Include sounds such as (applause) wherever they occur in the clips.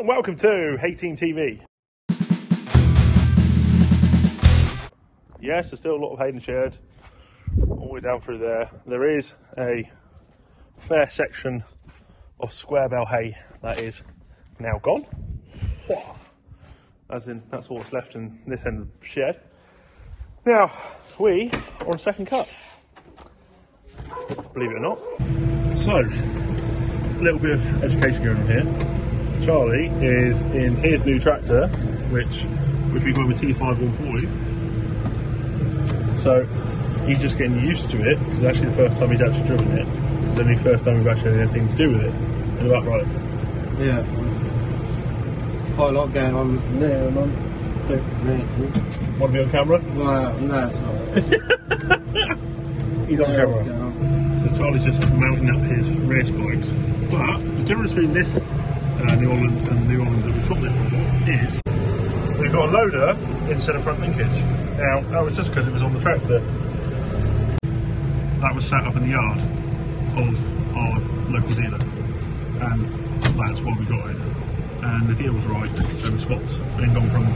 and welcome to Hay Team TV. Yes, there's still a lot of Hayden shed all the way down through there. There is a fair section of square bale hay that is now gone. As in, that's all that's left in this end of the shed. Now, we are on second cut. Believe it or not. So, a little bit of education going on here. Charlie is in his new tractor, which which we got with T5 140. So he's just getting used to it because it's actually the first time he's actually driven it. It's only the first time we've actually had anything to do with it. Is that right? Yeah, there's quite a lot going on there, and I don't really. Want to be on camera? Well, no, it's not. (laughs) He's on Yeah, what's camera. going on? So Charlie's just mounting up his race bikes. But the difference between this uh, New Holland and New Holland that we've got is we've got a loader instead of front linkage. Now, that was just because it was on the tractor. That was sat up in the yard of our local dealer. And that's why we got it. And the deal was right, so we swapped and gone from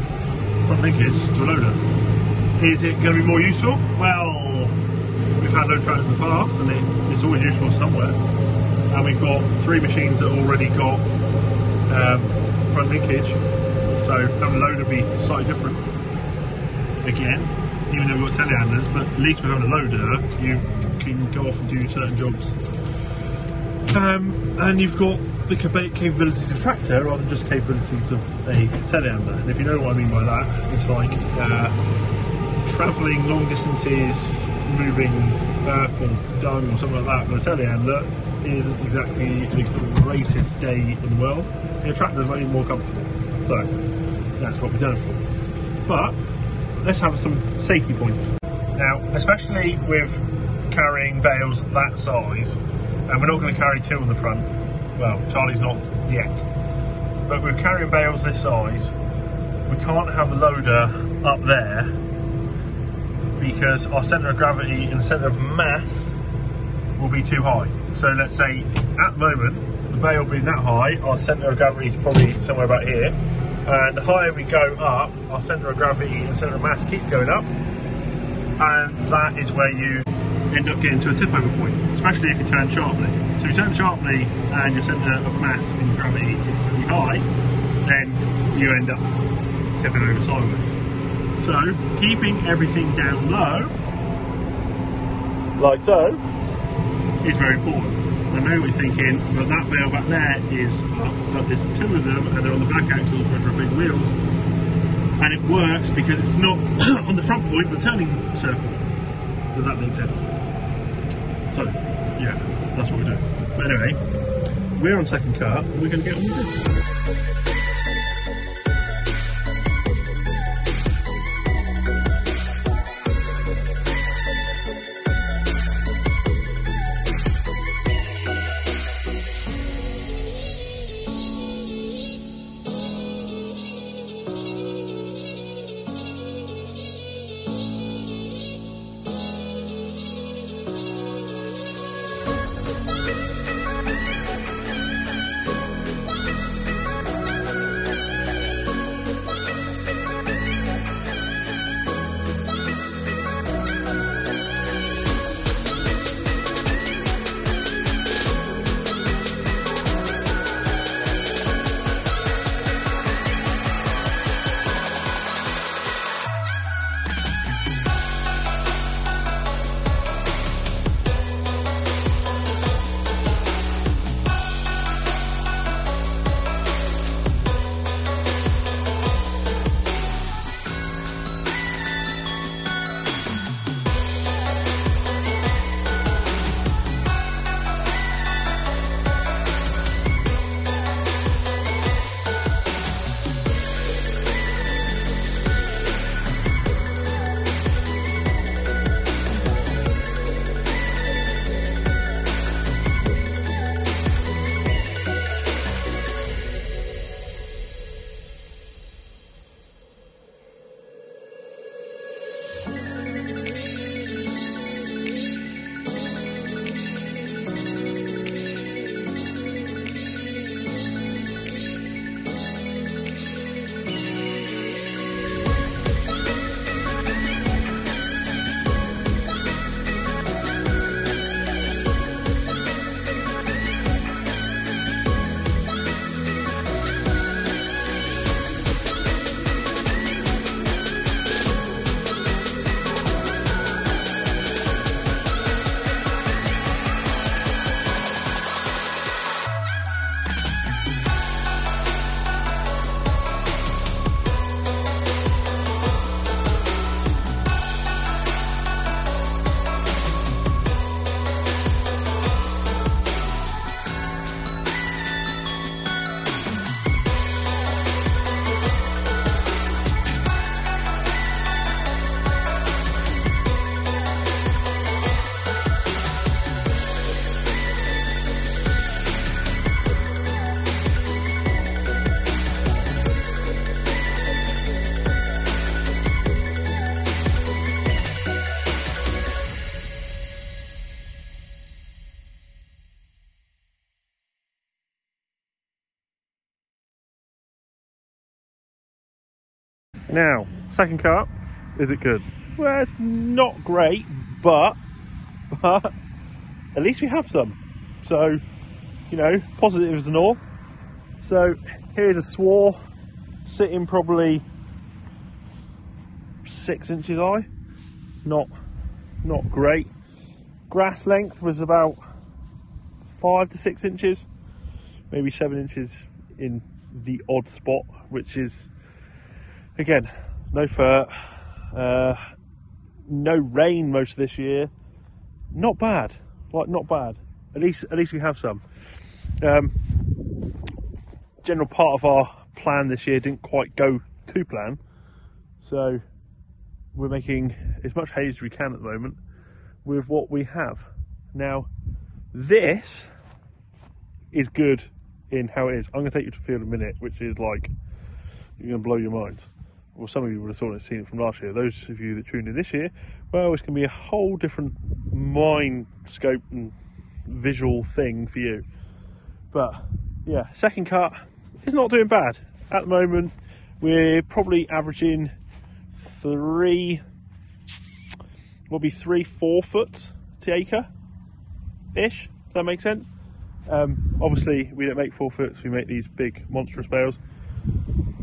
front linkage to a loader. Is it going to be more useful? Well, we've had load tractors in the past and it, it's always useful somewhere. And we've got three machines that already got um, front linkage, so having a loader would be slightly different. Again, even though we've got telehandlers, but at least with having a loader, you can go off and do certain jobs. Um, and you've got the capa- capabilities of tractor rather than just capabilities of a telehandler. And if you know what I mean by that, it's like uh, travelling long distances, moving earth or dung or something like that with a telehandler isn't exactly the greatest day in the world. And a tractor is slightly more comfortable. So that's what we're done for. But let's have some safety points. Now, especially with carrying bales that size, and we're not going to carry two on the front. Well, Charlie's not yet. But with carrying bales this size, we can't have the loader up there because our centre of gravity and the centre of mass will be too high. So let's say at the moment, the bale being that high, our centre of gravity is probably somewhere about here. And the higher we go up, our centre of gravity and centre of mass keeps going up. And that is where you end up getting to a tip over point, especially if you turn sharply. So if you turn sharply and your centre of mass in gravity is pretty high, then you end up tipping over sideways. So keeping everything down low, like so, is very important. I know you're thinking, but that bale back there is but there's two of them and they're on the back axles which are big wheels. And it works because it's not (coughs) on the front point the turning circle. Does that make sense? So, yeah, that's what we're doing. But anyway, we're on second car and we're going to get on with this. Now, second cut, is it good? Well, it's not great, but, but at least we have some. So, you know, positives and all. So here's a sward sitting probably six inches high. Not, not great. Grass length was about five to six inches, maybe seven inches in the odd spot, which is again no fur, uh, no rain most of this year. Not bad, like not bad. At least at least we have some. Um, general part of our plan this year didn't quite go to plan, so we're making as much hay as we can at the moment with what we have. Now, this is good in how it is. I'm going to take you to field in a minute, which is like, you're going to blow your mind. Well, some of you would have sort of seen it from last year. Those of you that tuned in this year, well, it's going to be a whole different mind scope and visual thing for you. But yeah, second cut is not doing bad. At the moment, we're probably averaging three, will be three, four foot to acre ish. Does that make sense? Um, obviously, we don't make four foots, we make these big monstrous bales.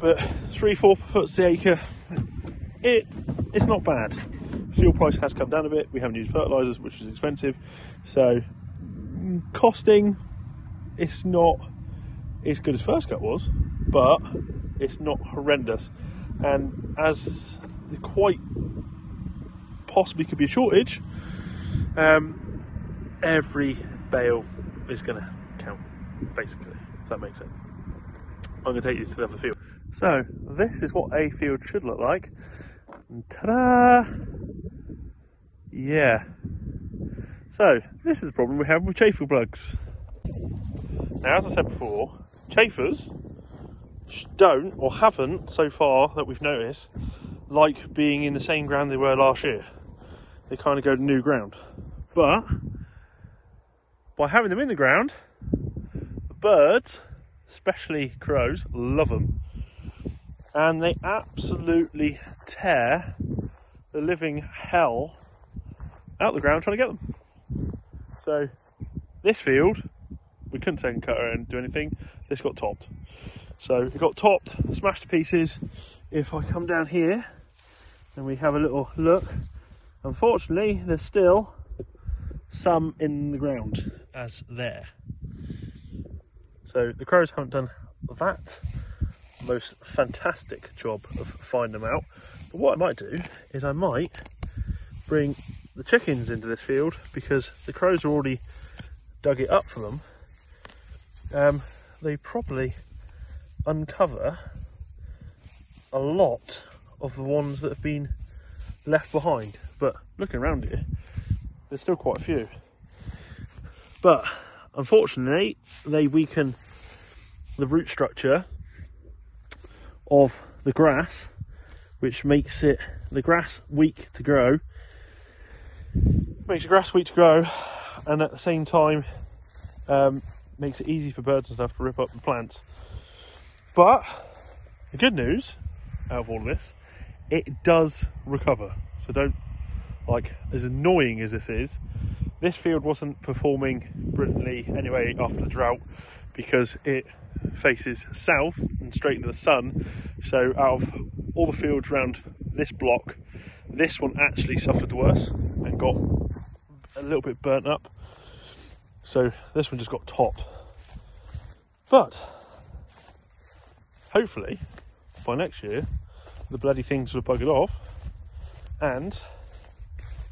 But three, four foot to acre, it it's not bad. Fuel price has come down a bit. We haven't used fertilizers, which is expensive. So, costing, it's not as good as first cut was, but it's not horrendous. And as quite possibly could be a shortage, um, every bale is going to count, basically, if that makes sense. I'm going to take you to the other field. So, this is what a field should look like. Ta-da! Yeah. So, this is the problem we have with chafer bugs. Now, as I said before, chafers don't, or haven't so far that we've noticed, like being in the same ground they were last year. They kind of go to new ground. But by having them in the ground, the birds, especially crows, love them. And they absolutely tear the living hell out the ground trying to get them. So this field, we couldn't take and cut and do anything. This got topped. So it got topped, smashed to pieces. If I come down here and we have a little look, unfortunately there's still some in the ground as there. So the crows haven't done that most fantastic job of finding them out. But what I might do is I might bring the chickens into this field because the crows have already dug it up for them. Um, they probably uncover a lot of the ones that have been left behind. But looking around here, there's still quite a few. But unfortunately, they weaken the root structure of the grass, which makes it the grass weak to grow. Makes the grass weak to grow, and at the same time, um, makes it easy for birds and stuff to rip up the plants. But the good news out of all of this, it does recover. So don't like as annoying as this is. This field wasn't performing brilliantly anyway after the drought because it faces south and straight into the sun. So out of all the fields around this block, this one actually suffered worse and got a little bit burnt up. So this one just got topped. But hopefully by next year the bloody things will bug it off and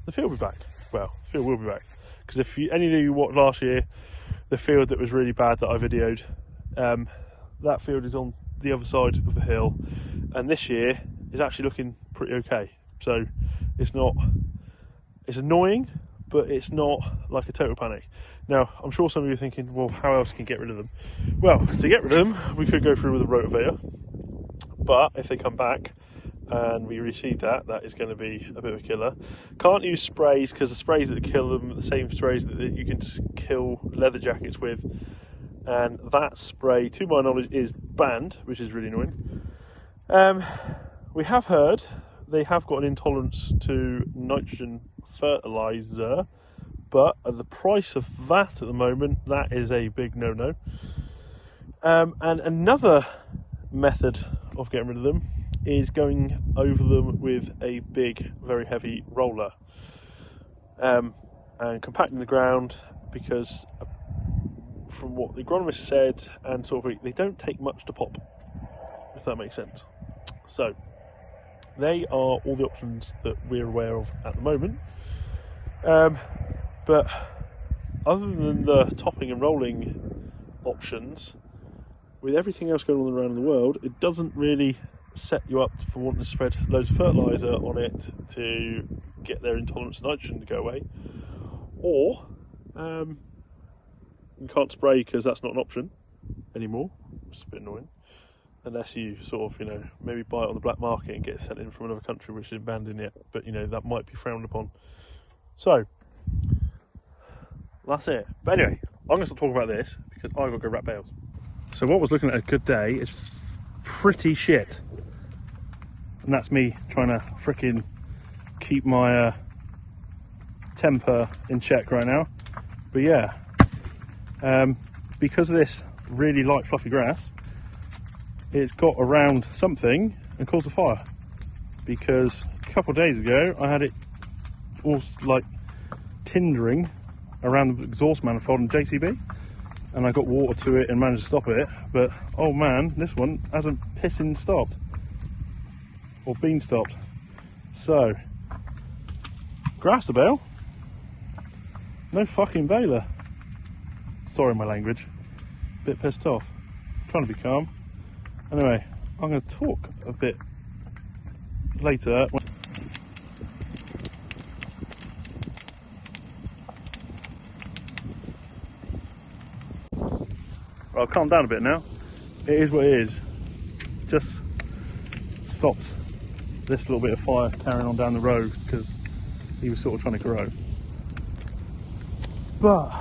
the field will be back. Well, the field will be back. Because if you, any of you watched last year, the field that was really bad that I videoed, um, that field is on the other side of the hill, and this year is actually looking pretty okay. So it's not, it's annoying, but it's not like a total panic. Now, I'm sure some of you are thinking, well, how else can you get rid of them? Well, to get rid of them, we could go through with a rotavator, but if they come back and we reseed that, that is going to be a bit of a killer. Can't use sprays because the sprays that kill them are the same sprays that you can kill leather jackets with, and that spray, to my knowledge, is banned, which is really annoying. Um, we have heard they have got an intolerance to nitrogen fertilizer, but at the price of that at the moment, that is a big no no. Um, and another method of getting rid of them is going over them with a big, very heavy roller um, and compacting the ground because, uh, from what the agronomist said, and sort of they don't take much to pop, if that makes sense. So, they are all the options that we're aware of at the moment. Um, but other than the topping and rolling options, with everything else going on around the world, it doesn't really set you up for wanting to spread loads of fertilizer on it to get their intolerance to nitrogen to go away, or um, you can't spray because that's not an option anymore. It's a bit annoying. Unless you sort of, you know, maybe buy it on the black market and get it sent in from another country which isn't banned in yet, but you know, that might be frowned upon. So, that's it. But anyway, I'm going to talk about this because I've got to go wrap bales. So what was looking at a good day is pretty shit. And that's me trying to freaking keep my uh, temper in check right now. But yeah, um, because of this really light fluffy grass, it's got around something and caused a fire. Because a couple days ago, I had it all like tindering around the exhaust manifold in JCB and I got water to it and managed to stop it but oh man this one hasn't pissing stopped or been stopped. So grass the bale no fucking baler. Sorry my language. Bit pissed off. Trying to be calm. Anyway I'm going to talk a bit later I'll calm down a bit now. It is what it is. Just stopped this little bit of fire carrying on down the road because he was sort of trying to grow. But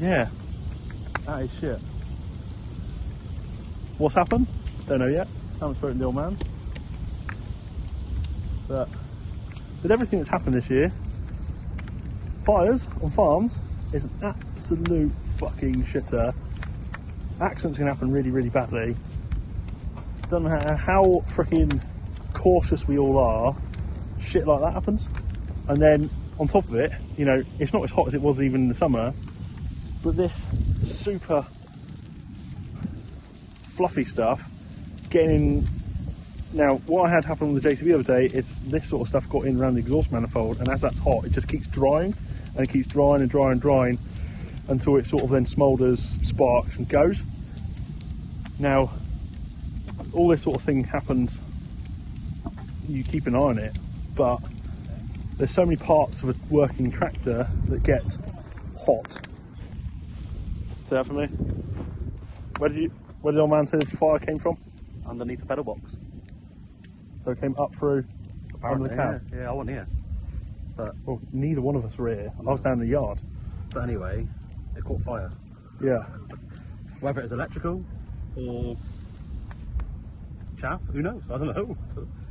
yeah, that is shit. What's happened? Don't know yet. Haven't spoken to the old man. But with everything that's happened this year, fires on farms is an absolute fucking shitter. Accidents can happen really, really badly. Doesn't matter uh, how freaking cautious we all are, shit like that happens. And then on top of it, you know, it's not as hot as it was even in the summer, but this super fluffy stuff getting in. Now, what I had happen on the JCB the other day is this sort of stuff got in around the exhaust manifold, and as that's hot, it just keeps drying and it keeps drying and drying and drying until it sort of then smoulders, sparks and goes. Now, all this sort of thing happens, you keep an eye on it, but there's so many parts of a working tractor that get hot. Say that for me. Where did you, where did old man say the fire came from? Underneath the pedal box. So it came up through under the cab? Yeah, yeah, I wasn't here. But, Well, neither one of us were here. I was down in the yard. but anyway, it caught fire. Yeah. Whether it's electrical or chaff, who knows? I don't know.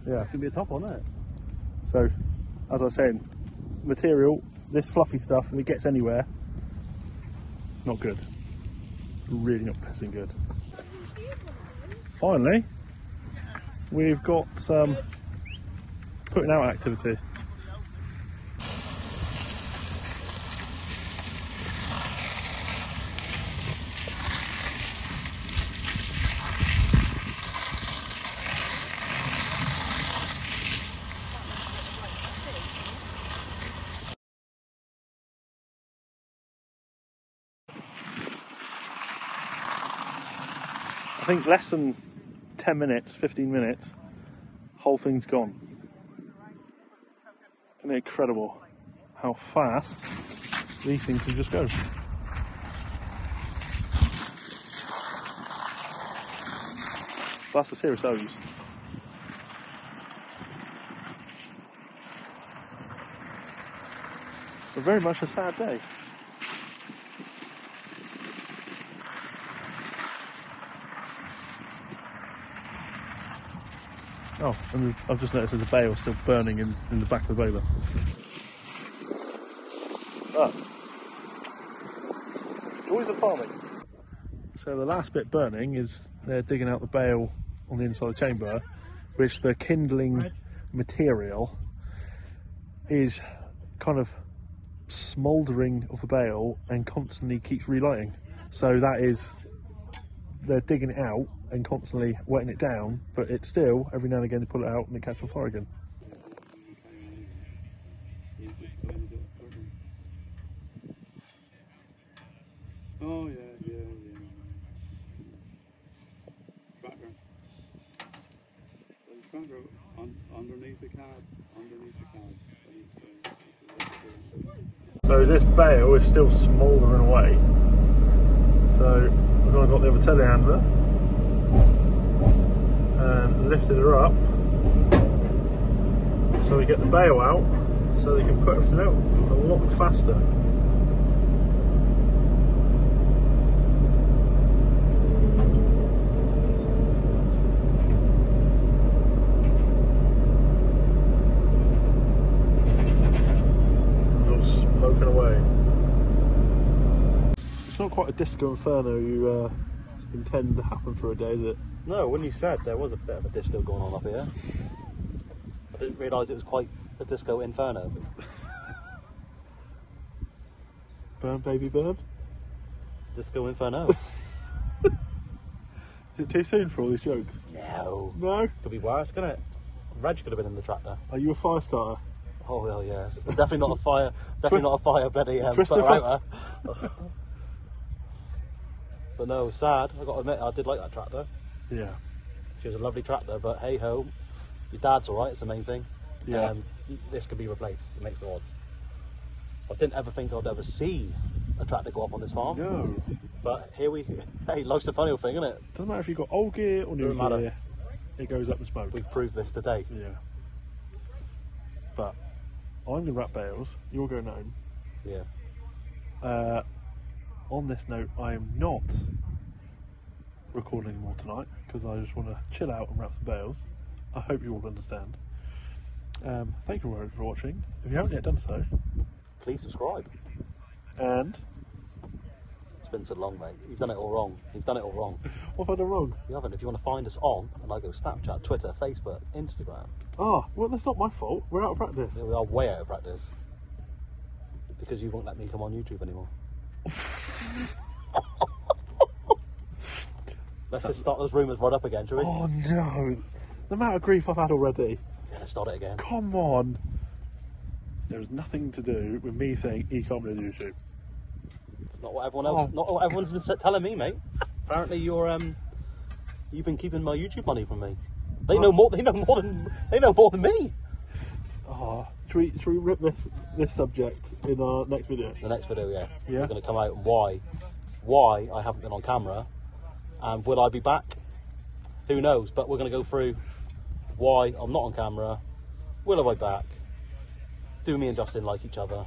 Yeah. It's gonna be a top on it. So, as I was saying, material, this fluffy stuff, if it gets anywhere, not good. Really not pissing good. Finally, we've got some putting out activity. I think less than 10 minutes, 15 minutes, whole thing's gone. Incredible how fast these things can just go? That's a serious hose. But very much a sad day. Oh, and I've just noticed there's a bale still burning in, in the back of the baler. Ah. Joys of farming. So the last bit burning is they're digging out the bale on the inside of the chamber, which the kindling material is kind of smouldering of the bale and constantly keeps relighting. So that is they're digging it out and constantly wetting it down, but it's still every now and again they pull it out and it catches on fire again. Oh yeah, yeah, yeah. Tracker. The tracker un- underneath the cab, underneath the cab. That is, So this bale is still smouldering away. So we've got got the other telehandler and lifted her up so we get the bale out so they can put everything out a lot faster. It's not quite a disco inferno you uh, intend to happen for a day, is it? No, when you said there was a bit of a disco going on up here, I didn't realise it was quite a disco inferno. (laughs) Burn, baby, burn. Disco inferno. (laughs) Is it too soon for all these jokes? no. No. Could be worse, couldn't it? Reg could have been in the tractor. Are you a fire starter? Oh hell yes. Definitely not a fire. Definitely not a fire bloody um, Twister butter fence. outer. (laughs) but no, sad. I got to admit, I did like that tractor. Yeah. She was a lovely tractor, but hey ho, your dad's all right. It's the main thing. Yeah. Um, this could be replaced. It makes the odds. I didn't ever think I'd ever see a tractor go up on this farm. No. But here we, (laughs) hey, life's a funny old thing, isn't it? Doesn't matter if you've got old gear or new Doesn't matter. gear. It goes up in smoke. We've proved this today. Yeah. But I'm going to wrap bales. You're going home. Yeah. Uh, on this note, I am not recording more tonight because I just want to chill out and wrap some bales. I hope you all understand. Um, thank you very much for watching. If you haven't yet done so, Please subscribe. and It's been so long, mate. You've done it all wrong. You've done it all wrong. (laughs) what have I done wrong? You haven't. If you want to find us on, and I go Snapchat, Twitter, Facebook, Instagram, Oh, well, that's not my fault. We're out of practice. we are way out of practice. Because you won't let me come on YouTube anymore. (laughs) Let's just start those rumours right up again, shall we? Oh no! The amount of grief I've had already. Yeah, let's start it again. Come on! There is nothing to do with me saying he can't be YouTube. It's not what everyone else. Oh. Not what everyone's been telling me, mate. Apparently, you're um, you've been keeping my YouTube money from me. They know more. They know more than they know more than me. Oh, should we, should we rip this this subject in our next video? The next video, yeah, Yeah. we're going to come out why, why I haven't been on camera, and will I be back? Who knows? But we're going to go through why I'm not on camera. Will I be back? Do me and Justin like each other?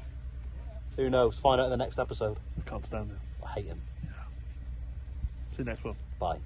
Who knows? Find out in the next episode. I can't stand it. I hate him. See you next one. Bye.